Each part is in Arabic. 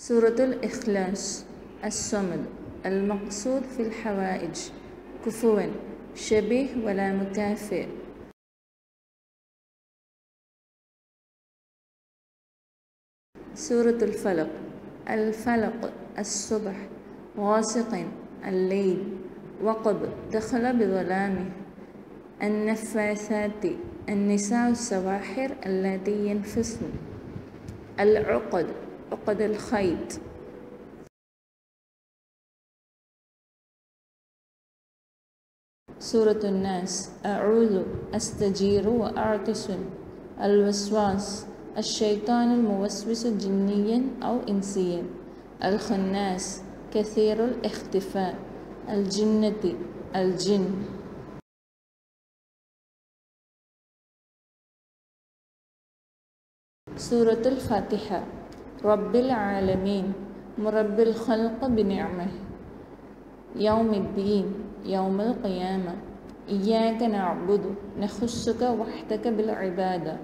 سورة الإخلاص الصمد المقصود في الحوائج. كفوا شبيه ولا مكافئ. سورة الفلق الفلق الصبح غاسق الليل. وقب دخل بظلامه. النفاثات النساء السواحر اللاتي ينفسن العقد عقد الخيط. سورة الناس. أعوذ أستجير وأعتصم الوسواس الشيطان الموسوس جنيا أو إنسيا. الخناس كثير الاختفاء. الجنة الجن. سورة الفاتحة. رب العالمين مرب الخلق بنعمه. يوم الدين يوم القيامة. إياك نعبد نخصك وحدك بالعبادة.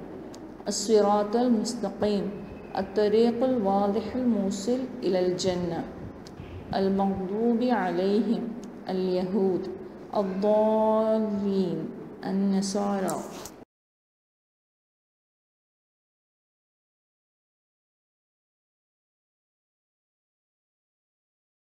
الصراط المستقيم الطريق الواضح الموصل إلى الجنة. المغضوب عليهم اليهود الضالين النصارى.